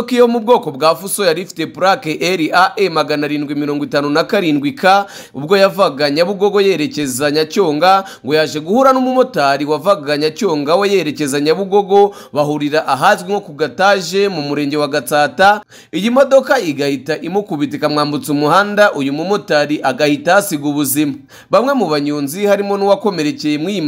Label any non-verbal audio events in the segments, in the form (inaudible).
imodoka yo mu bwoko bwa fuso yari ifite purake rae magana arindwi mirongo itanu na karindwi k ubwo yavaga nyabugogo yerekeza nyacyonga ngo yaje guhura n'umumotari wavaga nyacyonga we yerekeza nyabugogo bahurira ahazwi nko ku gataje mu murenge wa gatsata. Iyi modoka igahita imukubita ikamwambutsa umuhanda uyu mumotari agahita hasiga ubuzima. Bamwe mu banyonzi harimo n'uwakomerekeye mu iyi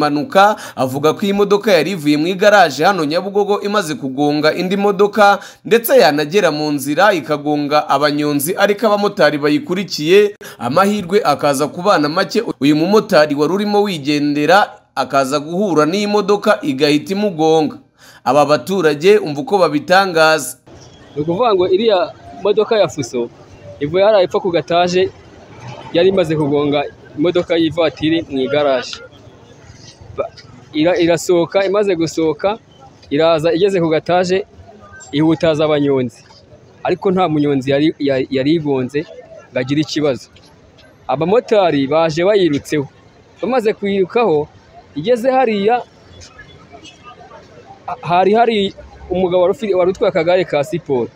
avuga ko iyi modoka yari ivuye mu igaraje hano nyabugogo imaze kugonga indi modoka ndetse yanagera mu nzira ikagonga abanyonzi ariko abamotari bayikurikiye amahirwe akaza kubana make. Uyu mumotari wari urimo wigendera akaza guhura n'iyi modoka igahita imugonga. Aba baturage umva uko babitangaza. Ni ukuvuga ngo iriya modoka ya fuso ivuye hariya epfo ku gataje yari imaze kugonga imodoka y'ivatiri mu igaraje. Irasohoka imaze gusohoka iraza igeze ku gataje ihutaza abanyonzi ariko nta munyonzi yari yari- yari igonze ngo agire ikibazo. Abamotari baje bayirutseho. Bamaze kuyirukaho igeze hariya ha- hari hari umugabo wari utwaye akagare ka siporo.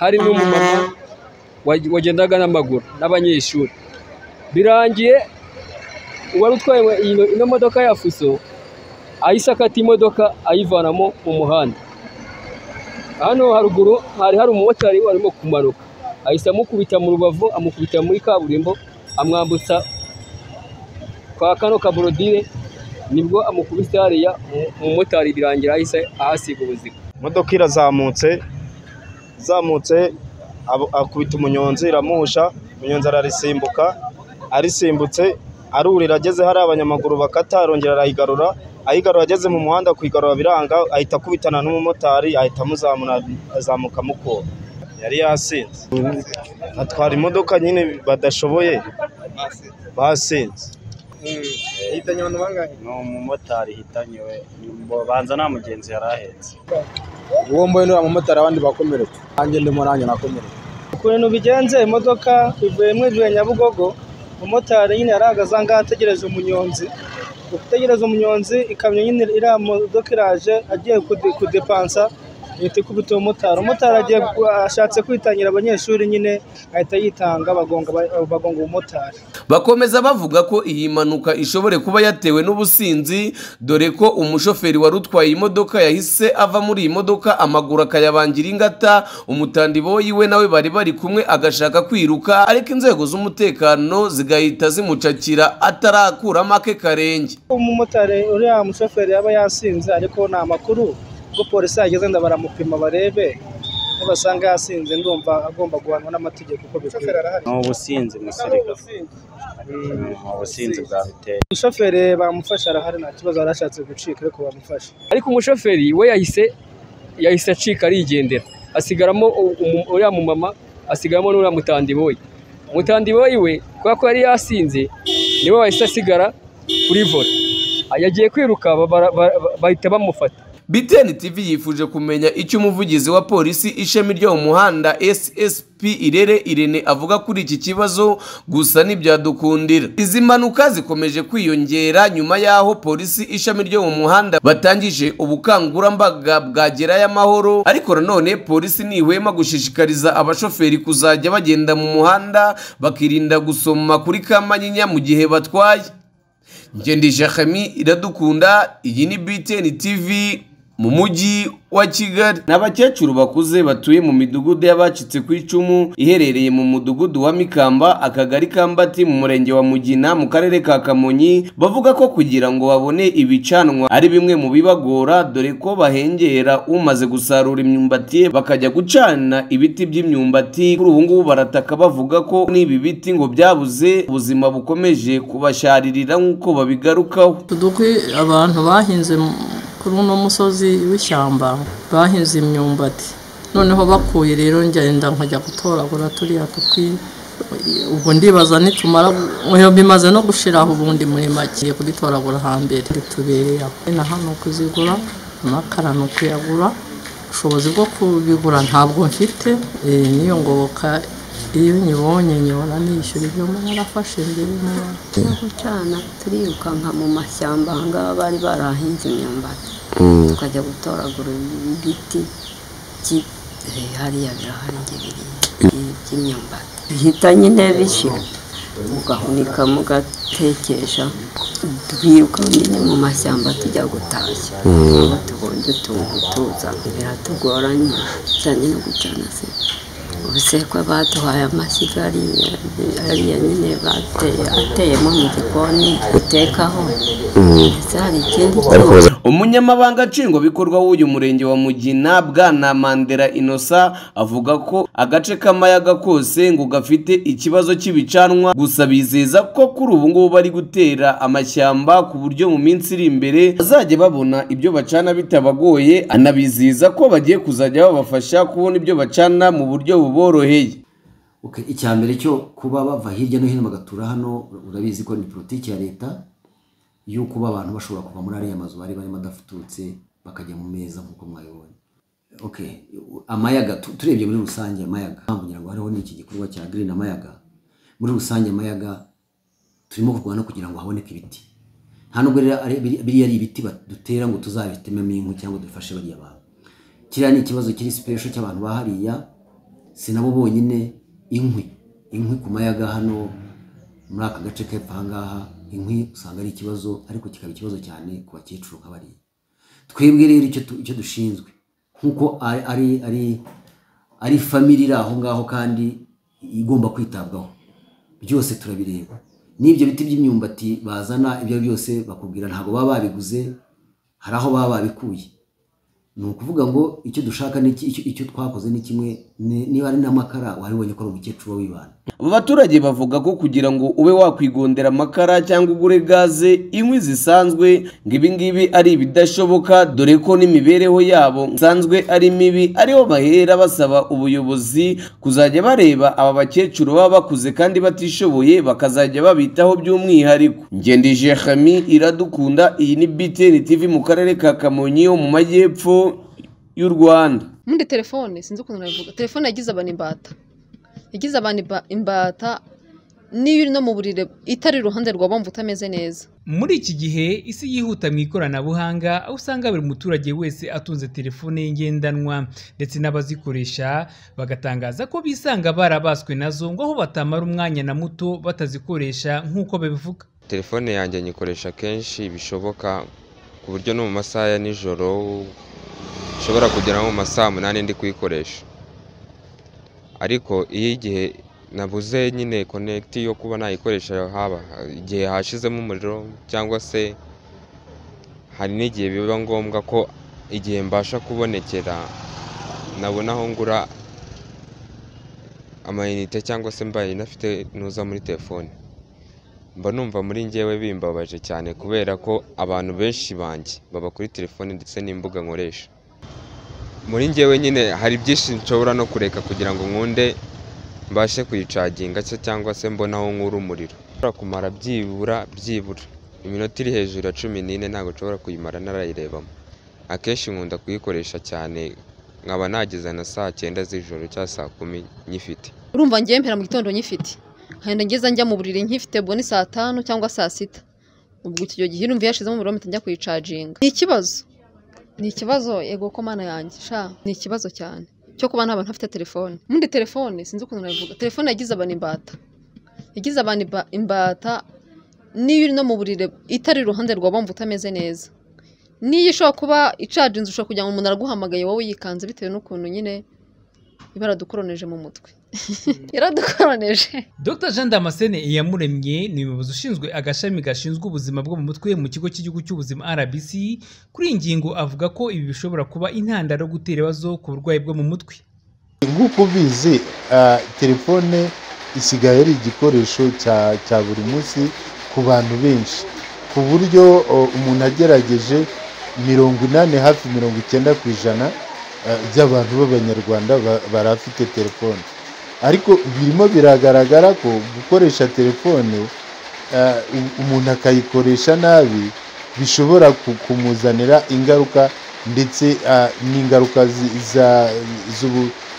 Hari n'umumama wa- wagendaga n'amaguru n'abanyeshuri. Birangiye uwari utwaye ino modoka ya fuso ahise akata imodoka ayivanamo mu muhanda. Hano haruguru hari hari umumotari warimo kumanuka. Ahise amukubita mu rubavu amukubita muri kaburimbo amwambutsa kwa kano kaborodire ni bwo amukubise hariya umu- umumotari birangira ahise ahasiga ubuzima. Imodoka irazamutse izamutse akubita umunyonzi iramuhusha umunyonzi ararisimbuka arisimbutse arurira ageze hari abanyamaguru bakata arongera arayigarura ayigarura ageze mu muhanda kuyigarura biranga ahita akubitana n'umumotari ahita amuzamura azamuka amukura. Yari yasinze. Atwara imodoka nyine badashoboye. Basinze. Yahitanye abantu bangahe? Ni umumotari hitanye we. Banza nta mugenzi yari ahetse. Uwo mboye n'uriya mumotari abandi bakomeretse. Nanjye ndimo nanjye nakomeretse. Ukuntu bigenze imodoka ivuye nyabugogo umumotari nyine yarahagaze aha ngaha ategereje umunyonzi. Gutegereza umunyonzi ikamyo nyine iriya modoka iraje agiye kude- kudepansa. Ihita ikubita umumotari umumotari agiye ashatse kwitangira abanyeshuri nyine ahita yitanga bagonga umumotari. Bakomeza bavuga ko iyi mpanuka ishobora kuba yatewe n'ubusinzi dore ko umushoferi wari utwaye imodoka yahise ava muri iyi modoka amaguru akayabangira ingata umutandiboyi we nawe bari bari kumwe agashaka kwiruka ariko inzego z'umutekano zigahita zimucakira atarakuramo ake karenge umumotari uriya mushoferi yaba yasinze ariko ni amakuru ubwo polisi yageze nda baramupima barebe nibasanga yasinze ndumva agomba guhanwa n'amategeko uko bikwiye. Ni ubusinzi musirikare ni ubusinzi bwabiteye umushoferi bamufashe arahari nta kibazo yari ashatse gucika ariko bamufashe. Ariko umushoferi we yahise yahise acika arigendera. Asigaramo uriya mumama asigaramo n'uriya mutandiboyi umutandiboyi we kubera ko yari yasinze ni we wahise asigara kuri vore. Yagiye kwiruka ba- bara- ba- ba- bahita bamufata. BTN TV yifuje kumenya icyo umuvugizi wa polisi ishami ryo mu muhanda SSP Irere Irene avuga kuri iki kibazo gusa ntibyadukundira. Izi mpanuka zikomeje kwiyongera nyuma y'aho polisi ishami ryo mu muhanda batangije ubukangurambaga bwa gerayo amahoro ariko nanone polisi ntihwema gushishikariza abashoferi kuzajya bagenda mu muhanda bakirinda gusoma kuri kamanyinya mu gihe batwaye. Ngendesha Khami iradukunda iyi ni BTN TV mu mujyi wa Kigali. N'abakecuru bakuze batuye mu midugudu y'abacitse ku icumu iherereye mu mudugudu wa Mikamba akagari ka Mbati mu murenge wa Mugina mu karere ka Kamonyi bavuga ko kugira ngo babone ibicanwa ari bimwe mu bibagora dore ko bahengera umaze gusarura imyumbati ye bakajya gucana ibiti by'imyumbati. Kuri ubu ngubu barataka bavuga ko n'ibi biti ngo byabuze ubuzima bukomeje kubasharirira nk'uko babigarukaho. Udukwi abantu bahinze kuri uno musozi w'ishyamba bahinze imyumbati. Noneho bakuye rero ngenda nkajya gutoragura turiya dukwi ubwo ndibaza nitumara bimaze no gushiraho ubundi muri make kubitoragura hambere. Bitubereye aho na hano kuzigura amakara ni ukuyagura. Ubushobozi bwo kubigura ntabwo mfite eh, niyo ngoboka iyo nyibonye nyibona nishyura ibyo narafashe mbere no gucana turirukanka mu mashyamba ahangaha bari barahinze imyumbati. Tukajya gutoragura ibiti Eh, hariya biriya by'imyumbati bihita nyine bishira. Mugahunika mugatekesha twiruka nyine mu mashyamba tujya gutashya. Aho tubonye utuntu tuza. Biratugoranye. Cyane no gucana se. Ubusekwe baduhaye amashyiga ariya nyine ateyemo mu gikoni utekaho. Ndetse hari ikindi kintu umunyamabanga nshingwabikorwa w'uyu murenge wa mugina bwana mandela inosa avuga ko agace k'amayaga kose ngo gafite ikibazo cy'ibicanwa gusa bizeza ko kuri ubu ngubu bari gutera amashyamba ku buryo mu minsi iri imbere bazajya babona ibyo bacana bitabagoye. Anabizeza ko bagiye kuzajya babafasha kubona ibyo bacana mu buryo buboroheye. Icya mbere cyo kuba bava hirya no hino bagatura hano urabizi ko ni politiki ya leta. Yo kuba abantu bashobora kuva muri ariya mazu bari barimo adafututse bakajya mu meza nk'uko mwabibonye. Amayaga tu- turebye muri rusange amayaga. Kugira ngo hariho n'iki gikorwa cya green amayaga? Muri rusange amayaga turimo kurwana kugira ngo haboneke ibiti. Nta nubwo biriya ari ibiti dutera ngo tuzabitememo inkwi cyangwa dufashe bariya bantu. Kiriya ni ikibazo kiri sipesho cy'abantu ba hariya si nabo bonyine inkwi. Inkwi ku mayaga hano muri aka gace k'epfo aha ngaha inkwi usanga ari ikibazo ariko kikaba ikibazo cyane ku bakecuru nk'abariya twebwe rero icyo dushinzwe. Nk'uko ari ari ari family iri aho ngaho kandi igomba kwitabwaho. Byose turabireba. N'ibyo biti by'imyumbati bazana ibyo byose bakubwira ntabwo baba babiguze hari aho baba babikuye. Ni ukuvuga ngo icyo dushaka icyo, twakoze ni kimwe ni- niba ari n'amakara wabibonye ko ari umukecuru w'ibana aba baturage bavuga ko kugira ngo ube wakwigondera amakara cyangwa ugure gaze inkwi zisanzwe ngo ibi ngibi ari ibidashoboka dore ko n'imibereho yabo isanzwe ari mibi ariho bahera basaba ubuyobozi kuzajya bareba aba bakecuru baba bakuze kandi batishoboye bakazajya babitaho by'umwihariko. Ngendije Khami iradukunda iyi ni BTN TV mu karere ka Kamonyi ho mu majyepfo. Y'u Rwanda. Muri telefone? Sinzi ukuntu nabivuga. Telefone yagize abantu imbata. Yagize abantu imba- imbata niyo uri no mu buriri itari iruhande rwa wumva utameze neza. Muri iki gihe isi yihuta mu ikoranabuhanga aho usanga buri muturage wese atunze telefone ye ngendanwa ndetse n'abazikoresha bagatangaza ko bisanga barabaswe na zo ngo aho batamara umwanya na muto batazikoresha nk'uko babivuga. Telefone yanjye nyikoresha kenshi bishoboka ku buryo no mu masaha ya nijoro nshobora kugera mu masaha umunani ndi kuyikoresha. Ariko iyo igihe nabuze nyine konegiti yo kuba nayikoresha haba igihe hashizemo umuriro cyangwa se hari n'igihe biba ngombwa ko igihe mbasha kubonekera nabona aho ngura amayinite cyangwa se mbaye inafite nuza muri telefone. Mba numva muri njyewe bimbabaje cyane kubera ko abantu benshi banjye baba kuri telefone ndetse n'imbuga nkoresha. Muri njyewe nyine hari byinshi nshobora no kureka kugira ngo nkunde mbashe kuyicaginga se cyangwa se mbone aho nkura umuriro. Nshobora kumara byibura byibura. Iminota iri hejuru ya cumi n'ine ntabwo nshobora kuyimara narayirebamo. Akenshi nkunda kuyikoresha cyane nkaba nageza na saa cyenda z'ijoro cyangwa saa kumi nyifite. Urumva ngiye mpera mu gitondo nyifite. Nkagenda ngeza njya mu buriri nkifite ubwo ni saa tanu cyangwa saa sita. Ubwo icyo gihe urumva yashizemo umuriro mpita njya kuyicaginga. Ni ikibazo. Ni ikibazo yego ko mana yanjye sha? Ni ikibazo cyane. Cyo kuba nta bantu telefone. Muri telefone sinzi ukuntu nabivuga. Telefone yagize abantu imbata. Yagize abantu imba- imbata niyo uri no mu buriri itari iruhande rwa wumva utameze neza. Niyo ishobora kuba icaginze ushobora kugira ngo umuntu araguhamagaye wowe yikanze bitewe n'ukuntu nyine iba yaradukoroneje mu mutwe. (laughs) Yaradukoroneje Dr. Jean Damascene Iyamuremye ni umuyobozi ushinzwe agashami gashinzwe ubuzima bwo mu mutwe mu kigo cy'igihugu cy'ubuzima RBC kuri iyi ngingo avuga ko ibi bishobora kuba intandaro yo gutera ibibazo ku burwayi bwo mu mutwe. Nk'uko ubizi ah, telefone isigaye ari igikoresho cya buri munsi ku bantu benshi. Ku buryo oh, umuntu agerageje mirongo inani hafi mirongo icyenda ku ijana by'abantu b'abanyarwanda ba- barafite telefone. Ariko birimo biragaragara ko gukoresha telefone u- umuntu akayikoresha nabi bishobora ku- kumuzanira ingaruka ndetse ah, n'ingaruka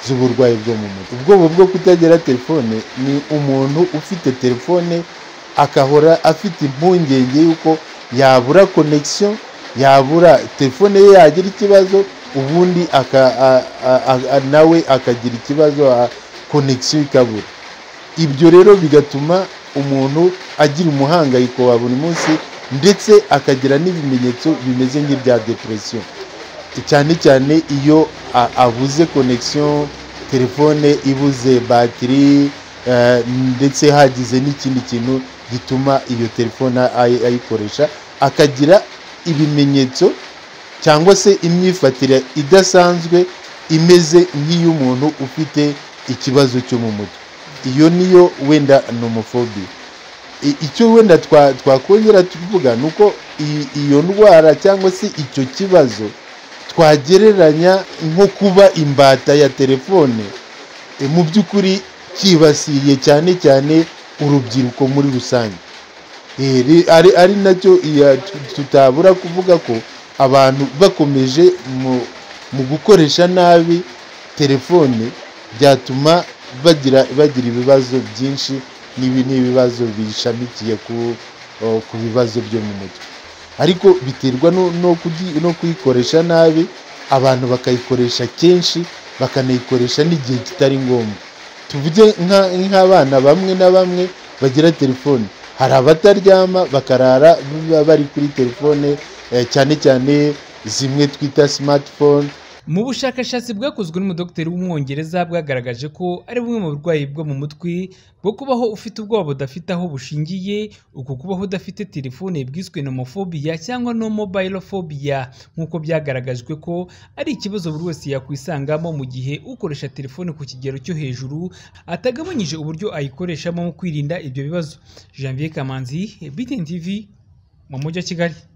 z'uburwayi bwo mu mutwe. Ubwoba bwo kutagira telefone ni umuntu ufite telefone akahora afite impungenge y'uko yabura connection yabura telefone ye yagira ikibazo ubundi nawe akagira ikibazo konegisiyo ikabura ibyo rero bigatuma umuntu agira umuhangayiko wa buri munsi ndetse akagira n'ibimenyetso bimeze nk'ibya depression. Cyane cyane iyo abuze connection telefone ibuze batiri eh, ndetse hagize n'ikindi kintu gituma iyo telefone ay- ayikoresha akagira ibimenyetso cyangwa se imyifatire idasanzwe imeze nk'iy'umuntu ufite ikibazo cyo mu mutwe. Iyo niyo wenda nomofobiya I- icyo wenda twa- twakongera tuvuga ni uko iyo ndwara cyangwa se icyo kibazo twagereranya nko kuba imbata ya telefone. E, mu by'ukuri cyibasiye cyane cyane urubyiruko muri rusange. E, ri- ari na cyo tutabura kuvuga ko abantu bakomeje mu gukoresha nabi telefone byatuma bagira ibibazo byinshi n'ibi n'ibibazo bishamikiye ku bibazo byo mu mutwe. Ariko biterwa no, kuyikoresha nabi abantu bakayikoresha kenshi bakanayikoresha n'igihe kitari ngombwa. Tuvuge nka- nk'abana bamwe na bamwe bagira telefone. Hari abataryama bakarara ba- bari kuri telefone cyane cyane zimwe twita smartphone. Mu bushakashatsi bwakozwe n'umudogiteri w'umwongereza bwagaragaje ko ari bumwe mu burwayi bwo mu mutwe bwo kubaho ufite ubwoba budafite aho bushingiye uku kubaho udafite telefone bwiswe nomofobiya cyangwa no mobile phobia nk'uko byagaragajwe ko ari ikibazo buri wese yakwisangamo mu gihe ukoresha telefone ku kigero cyo hejuru atagabanyije uburyo ayikoreshamo mu kwirinda ibyo bibazo. Janvier kamanzi btn tv mu mujyi wa kigali.